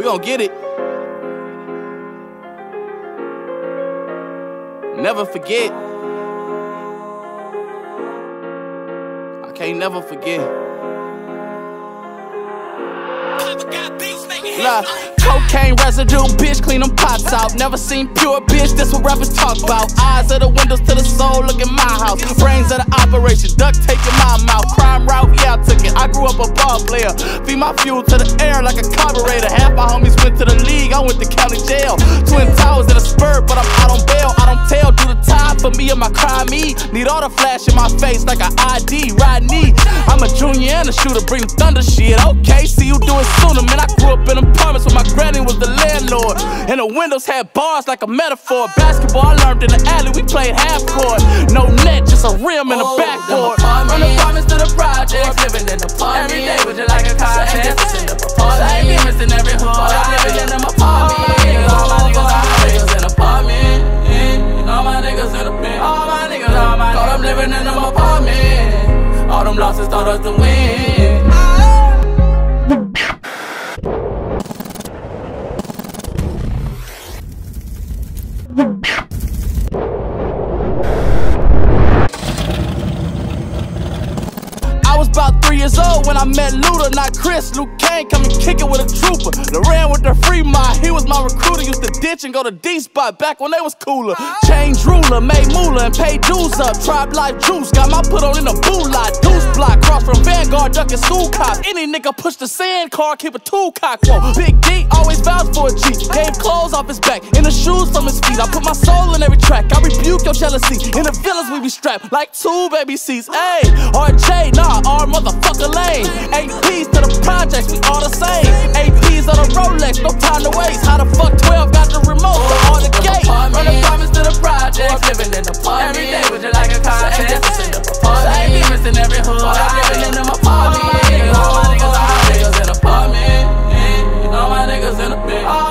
We gon' get it. Never forget. I can't never forget. Look, cocaine residue, bitch, clean them pots out. Never seen pure bitch, this what rappers talk about. Eyes are the windows to the soul, look at my house. Brains of the operation, duct tape in my a ball player. Feed my fuel to the air like a carburetor. Half my homies went to the league, I went to county jail. Twin towers in a spurt, but I'm out on bail. I don't tell, do the time for me and my crime me. Need all the flash in my face like an ID, ride knee. I'm a junior and a shooter, bring thunder shit. Okay, see you do it sooner, man. I grew up in apartments where my granny was the landlord. And the windows had bars like a metaphor. Basketball, I learned in the alley, we played half court. No net, just a rim in oh, the backboard. From apartments to the projects, living in the apartment. Every day was just like a contest. Same difference in every hood. I'm living in them apartments. All my niggas, all my niggas in apartment. All my niggas in the pen. All my niggas, all my niggas. Living in them apartments. All them losses taught us to win. About three years old when I met Luda, not Chris. Luke Kane come and kick it with a trooper. Loran with the free mind, he was my recruiter, used to ditch and go to D spot back when they was cooler. Change ruler, made moolah and paid dues up. Tribe like juice, got my put on in a boo lot. Deuce block, cross from Vanguard, ducking school cop. Any nigga push the sand car, keep a two cock. Whoa, Big D always vouch for a G. Gave clothes off his back in the shoes from his feet. I put my soul in every track. I rebuke your jealousy. In the villas, we be strapped like two baby seats. Ayy, RJ, nah, our motherfucker lane. Eight P's to the projects, we all the same flex, no time to waste. How the fuck 12 got the remote so on the gate? Running apartments to the projects, living in the apartment. Every day was just like a contest. In the every hood. I'm living in them apartments. All my niggas, all my niggas in. All my niggas in the. All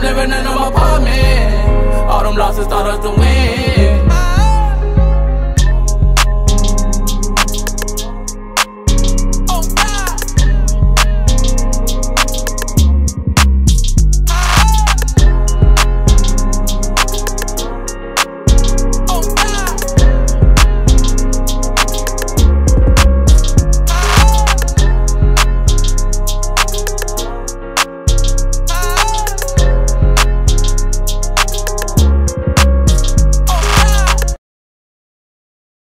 living in apartment. All them losses taught us to win.